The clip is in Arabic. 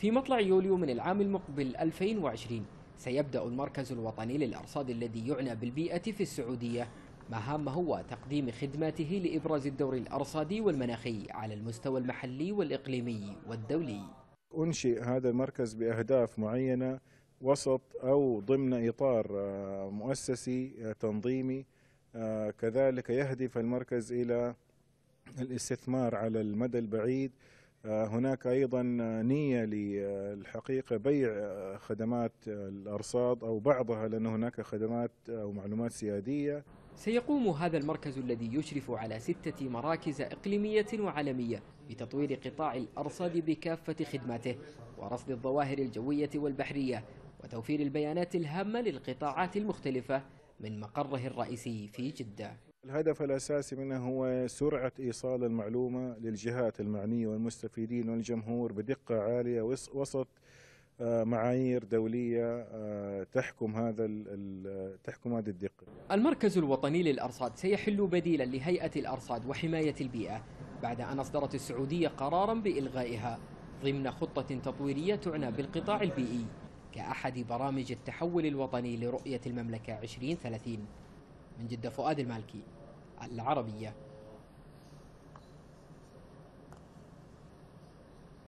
في مطلع يوليو من العام المقبل 2020 سيبدأ المركز الوطني للأرصاد الذي يعنى بالبيئة في السعودية مهامه وتقديم خدماته لإبراز الدور الأرصادي والمناخي على المستوى المحلي والإقليمي والدولي. أنشئ هذا المركز بأهداف معينة وسط أو ضمن إطار آه، مؤسسي آه، تنظيمي آه، كذلك يهدف المركز إلى الاستثمار على المدى البعيد هناك أيضا نية للحقيقة بيع خدمات الأرصاد أو بعضها لأن هناك خدمات أو معلومات سيادية. سيقوم هذا المركز الذي يشرف على ستة مراكز إقليمية وعالمية بتطوير قطاع الأرصاد بكافة خدماته ورصد الظواهر الجوية والبحرية وتوفير البيانات الهامة للقطاعات المختلفة من مقره الرئيسي في جدة. الهدف الأساسي منه هو سرعة إيصال المعلومة للجهات المعنية والمستفيدين والجمهور بدقة عالية وسط آه، معايير دولية آه، تحكم هذا تحكم هذه الدقة. المركز الوطني للأرصاد سيحل بديلا لهيئة الأرصاد وحماية البيئة بعد أن أصدرت السعودية قرارا بإلغائها ضمن خطة تطويرية تعنى بالقطاع البيئي كأحد برامج التحول الوطني لرؤية المملكة 2030 من جدة فؤاد المالكي العربية.